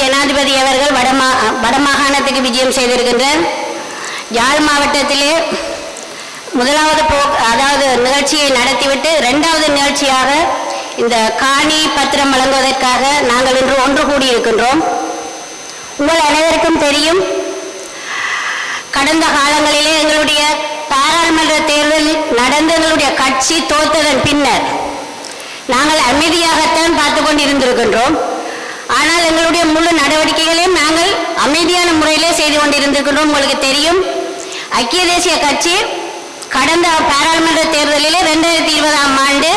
ஜனாதிபதி அவர்கள் வடமா வடமாகாணத்துக்கு விஜயம் செய்திருக்கின்றார். யாழ் மாவட்டத்திலே முதலாவது போ அதாவது நிகழ்ச்சியை நடத்திவிட்டு இரண்டாவது நிகழ்ச்சியாக இந்த காணி பத்திரம் வழங்குவதற்காக நாங்கள் இன்று ஒன்று கூடியிருக்கின்றோம். உங்கள் அனைவருக்கும் தெரியும் கடந்த காலங்களிலே எங்களுடைய பாராளுமன்ற தேர்தல் நடந்து எங்களுடைய கட்சி தோத்ததன் பின்னர் நாங்கள் அமைதியாகத்தான் பார்த்து கொண்டிருந்திருக்கின்றோம். ஆனால் எங்களுடைய முழு நடவடிக்கைகளையும் நாங்கள் அமைதியான முறையிலே செய்து கொண்டிருந்திருக்கின்றோம். உங்களுக்கு தெரியும் ஐக்கிய தேசிய கட்சி கடந்த பாராளுமன்ற தேர்தலிலே ரெண்டாயிரத்தி இருபதாம் ஆண்டு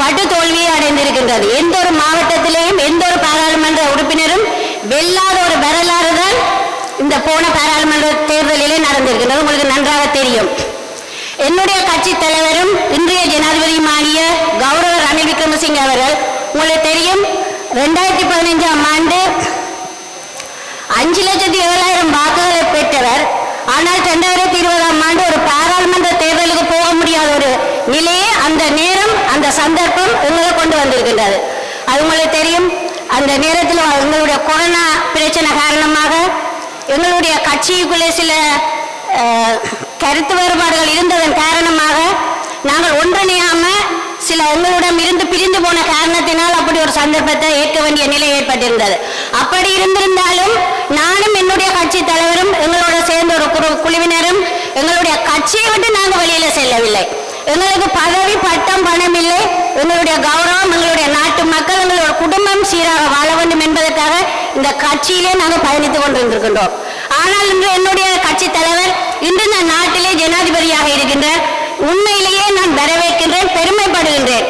படு தோல்வியை அடைந்திருக்கின்றது. எந்த ஒரு மாவட்டத்திலேயும் எந்த ஒரு பாராளுமன்ற உறுப்பினரும் வெல்லாத ஒரு வரலாறு தான் இந்த போன பாராளுமன்ற தேர்தலிலே நடந்திருக்கின்றது. உங்களுக்கு நன்றாக தெரியும். என்னுடைய கட்சி தலைவரும் இன்றைய ஜனாதிபதியுமாகிய கௌரவ ரணில் விக்ரமசிங்க அவர்கள் உங்களுக்கு தெரியும் ரெண்டாயிரத்தி பதினைஞ்சாம் ஆண்டு அஞ்சு லட்சத்தி ஏழாயிரம் வாக்குகளை பெற்றவர். ஆனால் ரெண்டாயிரத்தி இருபதாம் ஆண்டு ஒரு பாராளுமன்ற தேர்தலுக்கு போக முடியாத ஒரு நிலையே அந்த நேரம் அந்த சந்தர்ப்பம் எங்களை கொண்டு வந்திருக்கின்றது. அது உங்களுக்கு தெரியும். அந்த நேரத்தில் எங்களுடைய கொரோனா பிரச்சனை காரணமாக எங்களுடைய கட்சிக்குள்ளே சில கருத்து வேறுபாடுகள் இருந்ததன் காரணமாக நாங்கள் ஒன்றிணையாமல் சில எங்களிடம் இருந்து பிரிந்து போன காரணத்தினால் அப்படி ஒரு சந்தர்ப்பத்தை ஏற்க வேண்டிய நிலை ஏற்பட்டிருந்தது. அப்படி இருந்திருந்தாலும் நானும் என்னுடைய கட்சி தலைவரும் எங்களோட சேர்ந்த ஒரு குழு குழுவினரும் எங்களுடைய கட்சியை விட்டு நாங்கள் வெளியில செல்லவில்லை. எங்களுக்கு பதவி பட்டம் பணம் இல்லை. எங்களுடைய கௌரவம் எங்களுடைய நாட்டு மக்கள் எங்களுடைய குடும்பம் சீராக வாழ வேண்டும் என்பதற்காக இந்த கட்சியிலே நாங்கள் பயணித்துக் கொண்டிருக்கின்றோம் ஆனால் இன்று என்னுடைய கட்சி தலைவர் இன்று இந்த நாட்டிலே ஜனாதிபதியாக இருக்கின்ற உண்மையிலேயே நான் வரவேற்கின்றேன் பெருமைப்படுகின்றேன்.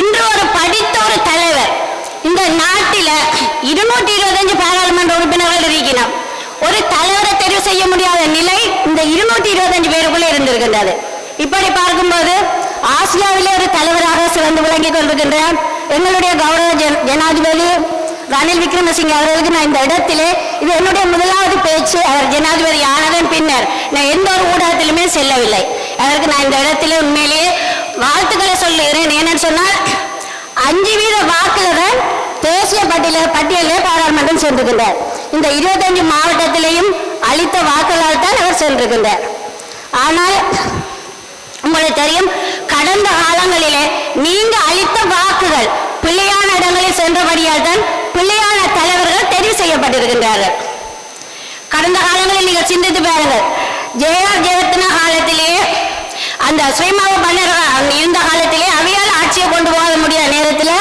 இன்று ஒரு படித்த ஒரு தலைவர் இந்த நாட்டில இருநூற்றி இருபத்தஞ்சு பாராளுமன்ற உறுப்பினர்கள் இருக்கிறோம் ஒரு தலைவரை தெரிவு செய்ய முடியாத நிலை இந்த இருநூற்றி இருபத்தஞ்சு பேருக்குள்ளே இருந்திருக்கின்றது. இப்படி பார்க்கும்போது ஆசியாவிலே ஒரு தலைவராக சிறந்து விளங்கிக் கொண்டிருக்கின்றார். எங்களுடைய கௌரவ ஜனாதிபதி ரணில் விக்ரமசிங்க அவர்களுக்கு நான் இந்த இடத்திலே இது என்னுடைய முதலாவது பேச்சு. அவர் ஜனாதிபதி ஆனதன் பின்னர் நான் எந்த ஒரு ஊடகத்திலுமே செல்லவில்லை. அதற்கு நான் இந்த இடத்துல உண்மையிலேயே வாழ்த்துக்களை சொல்லுகிறேன். ஏன்னு சொன்னால் அஞ்சு வீத வாக்குல தான் தேசிய பட்டியல பட்டியலே பாராளுமன்றம் சென்றிருக்கின்றார் இந்த இருபத்தஞ்சு மாவட்டத்திலேயும் அளித்த வாக்குகளால் தான் அவர் சென்றிருக்கின்றார் ஆனால் உங்களுக்கு தெரியும் கடந்த காலங்களிலே நீங்க அளித்த வாக்குகள் பிள்ளையான இடங்களில் சென்றபடியால் தான் பிள்ளையான தலைவர்கள் தெரிவு செய்யப்பட்டிருக்கின்றார்கள். கடந்த காலங்களில் நீங்கள் சிந்தித்து பாருங்கள். ஜெயா ஜெயத்தின காலத்திலேயே அந்த ஸ்ரீமாவ பண்ணர் இருந்த காலத்திலே அவையால் ஆட்சியை கொண்டு போக முடியாத நேரத்தில்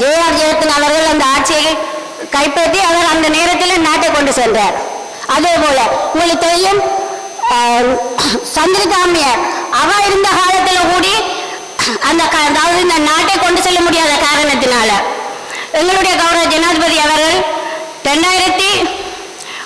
ஜெயலலிதா ஜெயத்தின் அவர்கள் அந்த ஆட்சியை கைப்பற்றி அவர் அந்த நேரத்தில் நாட்டை கொண்டு சென்றார். அதே போல உங்களுக்கு தெரியும் ஆஹ், சந்திரிகாமியார் அவ இருந்த காலத்தில் கூடி அந்த அதாவது இந்த நாட்டை கொண்டு செல்ல முடியாத காரணத்தினால எங்களுடைய கௌரவ ஜனாதிபதி அவர்கள் ரெண்டாயிரத்தி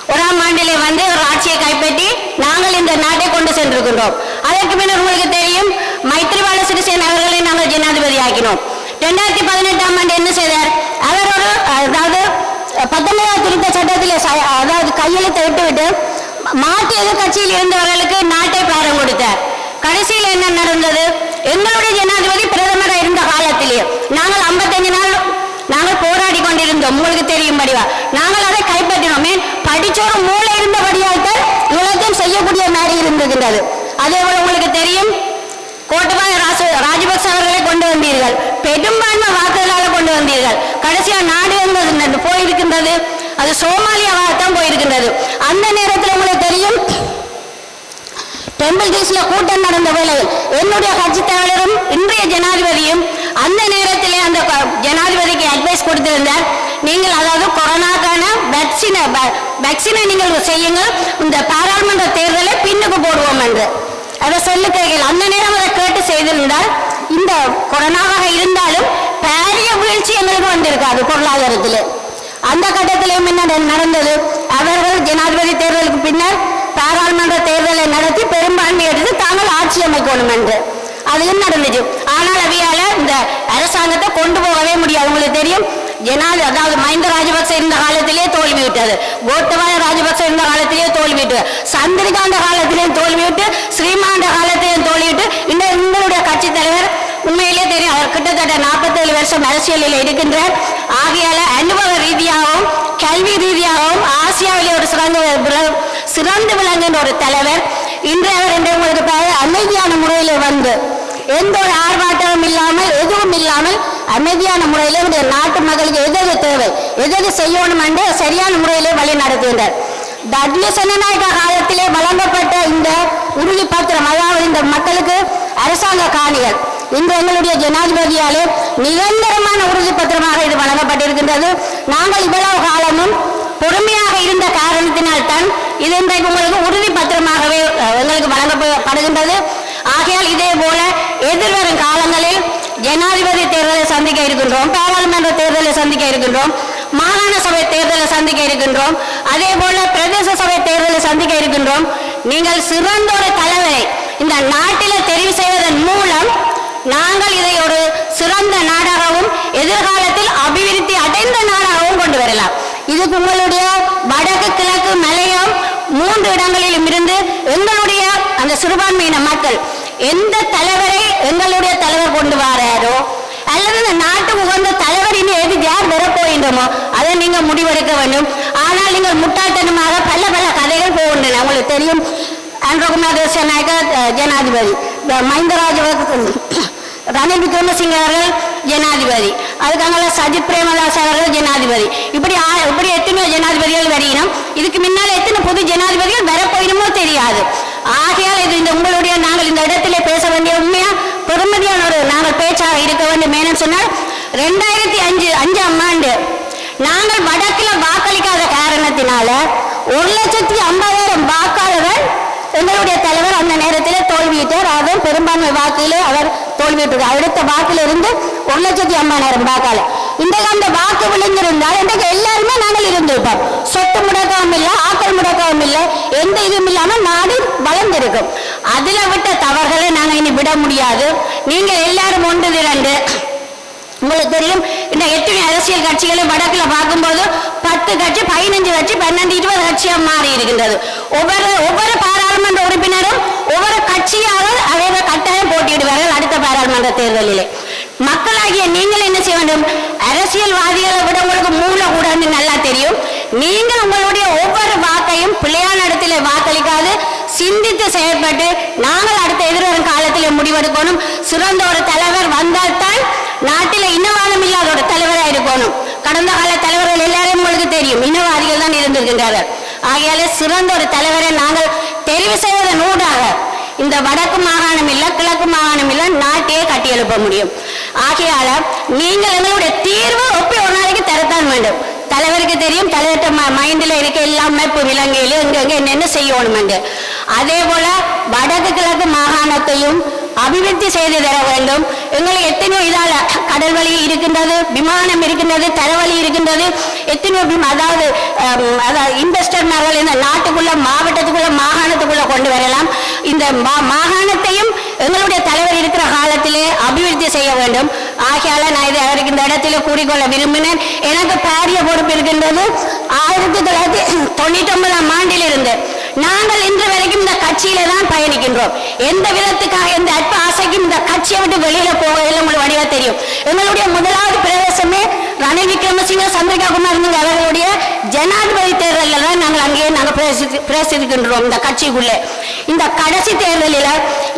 ஒராம் ஆண்டிலே வந்து ஒரு ஆட்சியை கைப்பற்றி நாங்கள் இந்த நாட்டை கொண்டு சென்றிருக்கின்றோம். அதற்கு பின்னர் உங்களுக்கு தெரியும் மைத்ரிபால சிறிசேன அவர்களை நாங்கள் ஜனாதிபதி ஆக்கினோம் ரெண்டாயிரத்தி பதினெட்டாம் ஆண்டு என்ன செய்தார்? அவர் ஒரு அதாவது பத்தொன்பதாம் திருத்த சட்டத்தில் ச- அதாவது கையெழுத்தை விட்டுவிட்டு மாற்று எதிர்கட்சியில் இருந்தவர்களுக்கு நாட்டை பாரம் கொடுத்தார். கடைசியில் என்ன நடந்தது? எங்களுடைய ஜனாதிபதி பிரதமராக இருந்த காலத்திலேயே நாங்கள் 55 நாள் நாங்கள் போராடி கொண்டிருந்தோம். உங்களுக்கு தெரியும் படிவா. நாங்கள் அதை கைப்பற்றினோம். ஏன் படிச்சோரு மூளை இருந்தபடியாக தான் செய்யக்கூடிய மாதிரி இருந்திருக்கின்றது அதே போல உங்களுக்கு தெரியும் கோட்டபாய ராச ராஜபக்ச அவர்களை கொண்டு வந்தீர்கள். பெரும்பான்மை வாக்குகளால் கொண்டு வந்தீர்கள். கடைசியா நாடு என்பது போயிருக்கின்றது. அது சோமாலியாவாக தான் போயிருக்கின்றது. அந்த நேரத்தில் உங்களுக்கு தெரியும் டெம்பிள் டீஸ்ல கூட்டம் நடந்த வேளையில் என்னுடைய கட்சி தலைவரும் இன்றைய ஜனாதிபதியும் அந்த நேரத்திலே அந்த க- ஜனாதிபதிக்கு அட்வைஸ் கொடுத்திருந்தார். நீங்கள் அதாவது கொரோனாக்கான வேக்சினை வேக்சினை நீங்கள் செய்யுங்கள். இந்த பாராளுமன்ற தேர்தலை பின்னுக்கு போடுவோம் என்று. அதை சொல்லு கேட்கல. அந்த நேரம் அதை கேட்டு செய்திருந்தால் இந்த கொரோனாவாக இருந்தாலும் பாரிய வீழ்ச்சி எங்களுக்கு வந்திருக்காது பொருளாதாரத்தில். அந்த கட்டத்திலையும் என்ன நடந்தது. அவர்கள் ஜனாதிபதி தேர்தலுக்கு பின்னர் பாராளுமன்ற தேர்தலை நடத்தி பெரும்பான்மை எடுத்து தாங்கள் ஆட்சி அமைக்கணும் என்று. அதுவும் நடந்துச்சு. ஆனால் அவையால இந்த அரசாங்கத்தை கொண்டு போகவே முடியாது. உங்களுக்கு தெரியும் ஜனாதி அதாவது மஹிந்த ராஜபக்ச இருந்த காலத்திலேயே தோல்வி விட்டது கோத்தபாய ராஜபக்ச இருந்த காலத்திலேயே தோல்வி விட்டு சந்திரிகாந்த காலத்திலேயும் தோல்வி விட்டு ஸ்ரீமாண்ட காலத்திலேயும் தோல்வி விட்டு இன்னும் எங்களுடைய கட்சி தலைவர் உண்மையிலே தெரியும் அவர் கிட்டத்தட்ட நாற்பத்தேழு வருஷம் அரசியலில் இருக்கின்றார். ஆகையால அனுபவ ரீதியாகவும் கல்வி ரீதியாகவும் ஆசியாவிலே ஒரு சிறந்த சிறந்து விளங்குகின்ற ஒரு தலைவர். இன்று அவர் என்று உங்களுக்கு அமைதியான முறையில் வந்து எந்த ஒரு ஆர்ப்பாட்டமும் இல்லாமல் எதுவும் இல்லாமல் அமைதியான முறையில் இந்த நாட்டு மக்களுக்கு எது தேவை எது செய்யணும் என்று சரியான முறையிலே வழி நடத்துகின்றார். டட்லி சென்னநாயக்க காலத்திலே வழங்கப்பட்ட இந்த உறுதி பத்திரம் அதாவது இந்த மக்களுக்கு அரசாங்க காணிகள் இன்று எங்களுடைய ஜனாதிபதியாலே நிரந்தரமான உறுதி பத்திரமாக இது வழங்கப்பட்டிருக்கின்றது. நாங்கள் இவ்வளவு காலமும் பொறுமையாக இருந்த காரணத்தினால் தான் இது இன்றைக்கு உங்களுக்கு உறுதி பத்திரமாகவே எங்களுக்கு வழங்கப்படுகின்றது ஆகையால் இதே போல எதிர்வரும் காலங்களில் ஜனாதிபதி தேர்தலை சந்திக்க இருக்கின்றோம் பாராளுமன்ற தேர்தலை சந்திக்க இருக்கின்றோம் மாகாண சபை தேர்தலை சந்திக்க இருக்கின்றோம் அதே போல பிரதேச சபை தேர்தலை சந்திக்க இருக்கின்றோம். நீங்கள் சிறந்த ஒரு தலைவரை இந்த நாட்டில் தெரிவு செய்வதன் மூலம் நாங்கள் இதை ஒரு சிறந்த நாடாகவும் எதிர்காலத்தில் அபிவிருத்தி அடைந்த நாடாகவும் கொண்டு வரலாம். இதுக்கு உங்களுடைய வடக்கு கிழக்கு மலையம் மூன்று இடங்களிலும் இருந்து எங்களுடைய அந்த சிறுபான்மையின மக்கள் எந்த தலைவரை எங்களுடைய தலைவர் கொண்டு வராரோ அல்லது இந்த நாட்டு உகந்த தலைவர் இனி எது யார் வரப்போகின்றமோ அதை நீங்கள் முடிவெடுக்க வேண்டும். ஆனால் நீங்கள் முட்டாள்தனமாக பல பல கதைகள் போகின்றன. உங்களுக்கு தெரியும் அன்றகுமார் தேசநாயக ஜனாதிபதி. இந்த மஹிந்த ராஜபக்ச ரணில் விக்ரமசிங்க அவர்கள் ஜனாதிபதி. அதுக்காக சஜித் பிரேமதாஸ் அவர்கள் ஜனாதிபதி. இப்படி இப்படி எத்தனையோ ஜனாதிபதிகள் வருகிறோம் இதுக்கு முன்னால் எத்தனை புது ஜனாதிபதிகள் வரப்போயினுமோ தெரியாது. ஆகையால் இது இந்த உங்களுடைய நாங்கள் இந்த இடத்திலே பேச வேண்டிய உண்மையா பெருமதியான ஒரு நாங்கள் பேச்சாக இருக்க வேண்டும். ஏன்னு சொன்னால் ரெண்டாயிரத்தி அஞ்சு அஞ்சாம் ஆண்டு நாங்கள் வடக்கில் வாக்களிக்காத காரணத்தினால ஒரு லட்சத்தி ஐம்பதாயிரம் வாக்காளர்கள் எங்களுடைய தலைவர் அந்த நேரத்தில் தோல்வியிட்டார். அதுவும் பெரும்பான்மை வாக்கிலே அவர் தோல்வியிட்டார். அடுத்த வாக்கில் இருந்து ஒரு லட்சத்தி ஐம்பதாயிரம் வாக்காளர். இன்றைக்கு அந்த வாக்கு விழுந்திருந்தால் இன்றைக்கு எல்லாருமே நாங்கள் இருந்திருப்போம். சொத்து முடக்கவும் இல்லை ஆக்கள் முடக்கவும் இல்லை எந்த இதுவும் இல்லாமல் நாடு வளர்ந்திருக்கும். அதுல விட்ட தவறுகளை நாங்கள் இனி விட முடியாது. நீங்கள் எல்லாரும் ஒன்று திரண்டு உங்களுக்கு தெரியும் இந்த எத்தனை அரசியல் கட்சிகளை வடக்குல பார்க்கும்போது பத்து கட்சி பதினஞ்சு கட்சி பன்னெண்டு இருபது கட்சியாக மாறி இருக்கின்றது. ஒவ்வொரு ஒவ்வொரு பாராளுமன்ற உறுப்பினரும் ஒவ்வொரு கட்சியாக அதை கட்டாயம் போட்டியிடுவார்கள் அடுத்த பாராளுமன்ற தேர்தலிலே. மக்களாகிய நீங்கள் என்ன செய்ய வேண்டும்? அரசியல்வாதிகளை விட உங்களுக்கு மூல கூடாது நல்லா தெரியும். நீங்கள் உங்களுடைய ஒவ்வொரு வாக்கையும் பிள்ளையான இடத்துல வாக்களிக்காது சிந்தித்து செயல்பட்டு நாங்கள் அடுத்த எதிர்வரும் காலத்தில் முடிவெடுக்கணும். சிறந்த ஒரு தலைவர் வந்தால்தான் நாட்டில் இன்னவாதம் இல்லாத ஒரு தலைவராக இருக்கணும். கடந்த கால தலைவர்கள் எல்லாரையும் உங்களுக்கு தெரியும். இன்னவாதிகள் தான் இருந்திருக்கின்றார்கள். ஆகையால சிறந்த ஒரு தலைவரை நாங்கள் தெரிவு செய்வதன் ஊடாக இந்த வடக்கு மாகாணம் இல்ல கிழக்கு மாகாணம் இல்ல நாட்டையே கட்டி எழுப்ப முடியும். ஆகையால நீங்கள் எங்களுடைய தீர்வு ஒப்பி ஒரு நாளைக்கு தரத்தான் வேண்டும். தலைவருக்கு தெரியும் தலைவர்கிட்ட மைண்டில் இருக்க எல்லாமே இப்போ விலங்கையில் இங்க என்னென்ன செய்யணுமெண்டு அதே போல் வடக்கு கிழக்கு மாகாணத்தையும் அபிவிருத்தி செய்து தர வேண்டும். எங்களுக்கு எத்தனையோ இதால் கடல் வழி இருக்கின்றது விமானம் இருக்கின்றது தரவழி இருக்கின்றது. எத்தனையோ அதாவது அதாவது இன்வெஸ்டர்னர்கள் இந்த நாட்டுக்குள்ள மாவட்டத்துக்குள்ள மாகாணத்துக்குள்ள கொண்டு வரலாம். இந்த மாகாணத்தையும் எங்களுடைய தலைவர் இருக்கிற காலத்திலே அபிவிருத்தி செய்ய வேண்டும். ஆகையால நான் இதை அவருக்கு இந்த இடத்துல கூறிக்கொள்ள விரும்பினேன். எனக்கு பாரிய பொறுப்பு இருக்கின்றது. ஆயிரத்தி தொள்ளாயிரத்தி தொண்ணூற்றி ஒன்பதாம் ஆண்டிலிருந்து நாங்கள் இன்று வரைக்கும் இந்த கட்சியில தான் பயணிக்கின்றோம். எந்த விதத்துக்காக எந்த அற்ப ஆசைக்கும் இந்த கட்சியை விட்டு வெளியில எல்லாம் உங்களுக்கு வழியா தெரியும். எங்களுடைய முதலாவது பிரவேசமே ரணில் விக்ரமசிங்க சந்திரிகா குமார் அவர்களுடைய ஜனாதிபதி தேர்தலில் தான் நாங்கள் அங்கேயே நாங்கள் பிரவேசி- பிரசித்துக்கின்றோம் இந்த கட்சிக்குள்ளே. இந்த கடைசி தேர்தலில்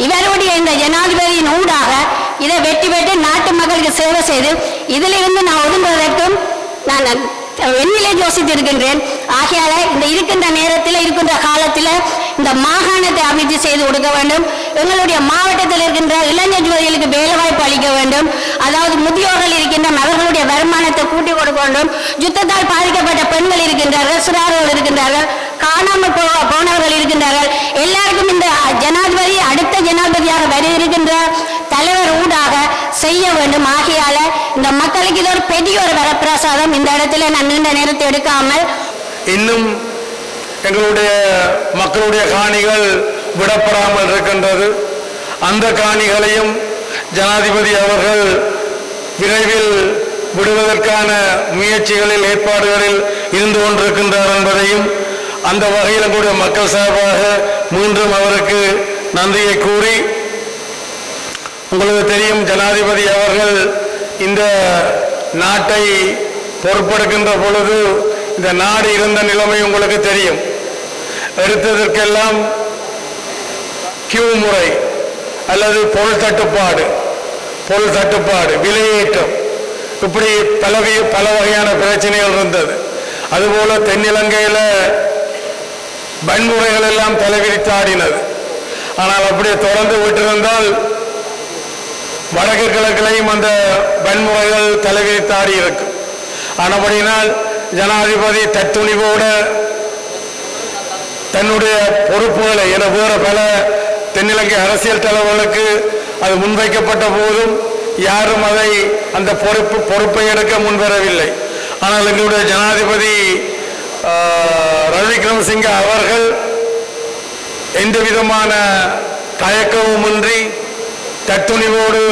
இவருடைய இந்த ஜனாதிபதியின் ஊடாக இதை வெற்றி பெற்று நாட்டு மக்களுக்கு சேவை செய்து இதிலிருந்து நான் ஒதுங்குவதற்கும் நான் எண்ணிலே யோசித்திருக்கின்றேன். ஆகையால இந்த இருக்கின்ற நேரத்தில் இருக்கின்ற காலத்தில் இந்த மாகாணத்தை அபிவிருத்தி செய்து கொடுக்க வேண்டும். எங்களுடைய மாவட்டத்தில் இருக்கின்ற இளைஞர் ஜோதிகளுக்கு வேலைவாய்ப்பு அளிக்க வேண்டும். அதாவது முதியோர்கள் இருக்கின்ற அவர்களுடைய வருமானத்தை கூட்டி கொடுக்க வேண்டும். யுத்தத்தால் பாதிக்கப்பட்ட பெண்கள் இருக்கின்றார்கள் சிறார்கள் இருக்கின்றார்கள் காணாமல் போ போனவர்கள் இருக்கின்றார்கள். எல்லாருக்கும் இந்த ஜனாதிபதி அடுத்த ஜனாதிபதியாக வர இருக்கின்ற தலைவர் ஊடாக செய்ய வேண்டும். ஆகையால இந்த மக்களுக்கு இது ஒரு பெரிய ஒரு வரப்பிரசாதம். இந்த இடத்துல நான் நீண்ட நேரத்தை எடுக்காமல் இன்னும் எங்களுடைய மக்களுடைய காணிகள் விடப்படாமல் இருக்கின்றது. அந்த காணிகளையும் ஜனாதிபதி அவர்கள் விரைவில் விடுவதற்கான முயற்சிகளில் ஏற்பாடுகளில் இருந்து கொண்டிருக்கின்றார் என்பதையும் அந்த வகையில் எங்களுடைய மக்கள் சார்பாக மீண்டும் அவருக்கு நன்றியை கூறி உங்களுக்கு தெரியும் ஜனாதிபதி அவர்கள் இந்த நாட்டை பொறுப்பெடுக்கின்ற பொழுது இந்த நாடு இருந்த நிலைமை உங்களுக்கு தெரியும். எடுத்ததற்கெல்லாம் கியூ முறை அல்லது பொருள் தட்டுப்பாடு பொருள் தட்டுப்பாடு விலையேற்றம். இப்படி பல பல வகையான பிரச்சனைகள் இருந்தது. அதுபோல தென்னிலங்கையில் வன்முறைகள் எல்லாம் தலைவிரித்தாடினது. ஆனால் அப்படியே தொடர்ந்து விட்டிருந்தால் வடக்கு கிழக்கிலையும் அந்த வன்முறைகள் தலைவிரித்து ஆடி இருக்கும் ஆனபடியினால் ஜனாதிபதி தத்துணிவோட தன்னுடைய பொறுப்புகளை என வேற பல தென்னிலங்கை அரசியல் தலைவர்களுக்கு அது முன்வைக்கப்பட்ட போதும் யாரும் அதை அந்த பொறுப்பு பொறுப்பை எடுக்க முன்வரவில்லை. ஆனால் எங்களுடைய ஜனாதிபதி ஆஹ், ரணில் விக்ரமசிங்க அவர்கள் எந்த விதமான தயக்கமுமின்றி தத்துணிவோடு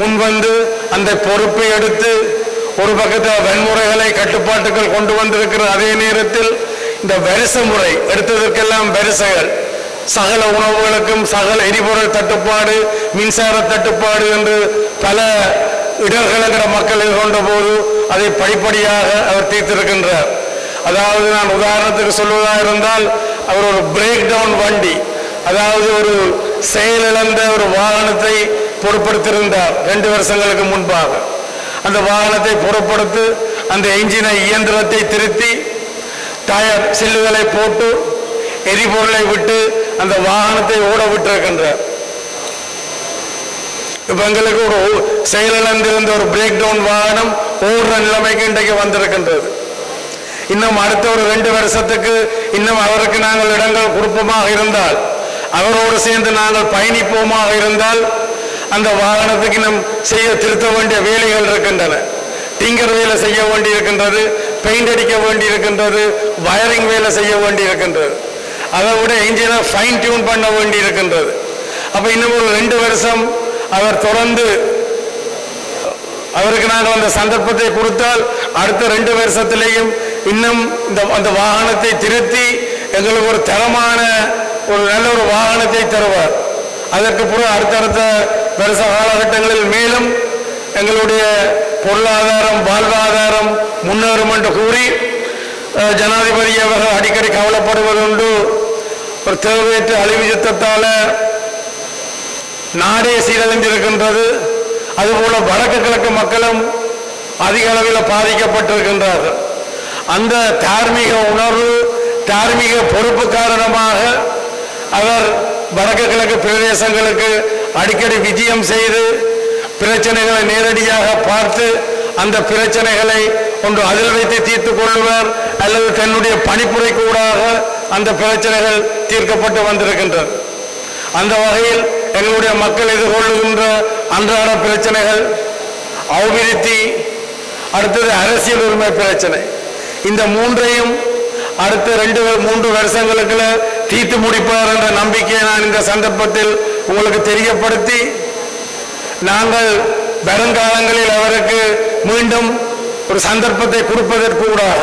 முன்வந்து அந்த பொறுப்பை எடுத்து ஒரு பக்கத்தில் வன்முறைகளை கட்டுப்பாட்டுகள் கொண்டு வந்திருக்கிற அதே நேரத்தில் இந்த வரிச முறை எடுத்ததற்கெல்லாம் வரிசைகள். சகல உணவுகளுக்கும் சகல எரிபொருள் தட்டுப்பாடு மின்சார தட்டுப்பாடு என்று பல இடர்களை மக்கள் எதிர்கொண்ட போது அதை படிப்படியாக அவர் தீர்த்திருக்கின்றார். அதாவது நான் உதாரணத்துக்கு சொல்வதாக இருந்தால் அவர் ஒரு பிரேக் டவுன் வண்டி அதாவது ஒரு செயலிழந்த ஒரு வாகனத்தை பொருட்படுத்தியிருந்தார். ரெண்டு வருஷங்களுக்கு முன்பாக. அந்த வாகனத்தை பொருட்படுத்து அந்த என்ஜினை இயந்திரத்தை திருத்தி டயர் சில்லுகளை போட்டு எரிபொருளை விட்டு அந்த வாகனத்தை ஓட விட்டிருக்கின்றார். இப்ப எங்களுக்கு ஒரு செயலிழந்திருந்த ஒரு பிரேக் டவுன் வாகனம் ஓடுற நிலைமைக்கு இன்றைக்கு வந்திருக்கின்றது. இன்னும் அடுத்த ஒரு ரெண்டு வருஷத்துக்கு இன்னும் அவருக்கு நாங்கள் இடங்கள் குறுப்பமாக இருந்தால் அவரோடு சேர்ந்து நாங்கள் பயணிப்போமாக இருந்தால் அந்த வாகனத்துக்கு நம் செய்ய திருத்த வேண்டிய வேலைகள் இருக்கின்றன. டிங்கர் வேலை செய்ய வேண்டி இருக்கின்றது பெயிண்ட் அடிக்க வேண்டி இருக்கின்றது வயரிங் வேலை செய்ய வேண்டி இருக்கின்றது அதை விட இன்ஜினை ஃபைன் டியூன் பண்ண வேண்டி இருக்கின்றது அப்போ இன்னும் ஒரு ரெண்டு வருஷம் அவர் தொடர்ந்து அவருக்கு நாங்கள் அந்த சந்தர்ப்பத்தை கொடுத்தால் அடுத்த ரெண்டு வருஷத்திலேயும் இன்னும் இந்த அந்த வாகனத்தை திருத்தி எங்களுக்கு ஒரு தரமான ஒரு நல்ல ஒரு வாகனத்தை தருவார். அதற்கு பிறகு அடுத்தடுத்த வருஷ காலகட்டங்களில் மேலும் எங்களுடைய பொருளாதாரம் வாழ்வாதாரம் முன்னேறும் என்று கூறி ஜனாதிபதி அவர்கள் அடிக்கடி கவலைப்படுவதுண்டு ஒரு தேவையற்ற அழிவு யுத்தத்தால நாடே சீரழிந்திருக்கின்றது. அதுபோல வடக்கு கிழக்கு மக்களும் அதிக அளவில் பாதிக்கப்பட்டிருக்கின்றார்கள். அந்த தார்மீக உணர்வு தார்மீக பொறுப்பு காரணமாக அவர் வடக்கு கிழக்கு பிரதேசங்களுக்கு அடிக்கடி விஜயம் செய்து பிரச்சனைகளை நேரடியாக பார்த்து அந்த பிரச்சனைகளை ஒன்று அதில் வைத்து தீர்த்துக் கொள்ளுவார் அல்லது தன்னுடைய பணிப்புரை கூடாக அந்த பிரச்சனைகள் தீர்க்கப்பட்டு வந்திருக்கின்றது அந்த வகையில் எங்களுடைய மக்கள் எதிர்கொள்ளுகின்ற அன்றாட பிரச்சனைகள் அபிவிருத்தி அடுத்தது அரசியல் உரிமை பிரச்சனை. இந்த மூன்றையும் அடுத்த ரெண்டு மூன்று வருஷங்களுக்குள்ள தீர்த்து முடிப்பார் என்ற நம்பிக்கையை நான் இந்த சந்தர்ப்பத்தில் உங்களுக்கு தெரியப்படுத்தி நாங்கள் வருங்காலங்களில் அவருக்கு மீண்டும் ஒரு சந்தர்ப்பத்தை கொடுப்பதற்கூடாக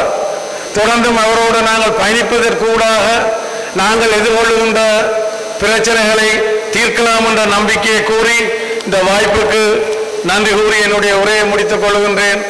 தொடர்ந்தும் அவரோடு நாங்கள் பயணிப்பதற்கூடாக நாங்கள் எதிர்கொள்ளுகின்ற பிரச்சனைகளை தீர்க்கலாம் என்ற நம்பிக்கையை கூறி இந்த வாய்ப்புக்கு நன்றி கூறி என்னுடைய உரையை முடித்துக் கொள்கின்றேன்.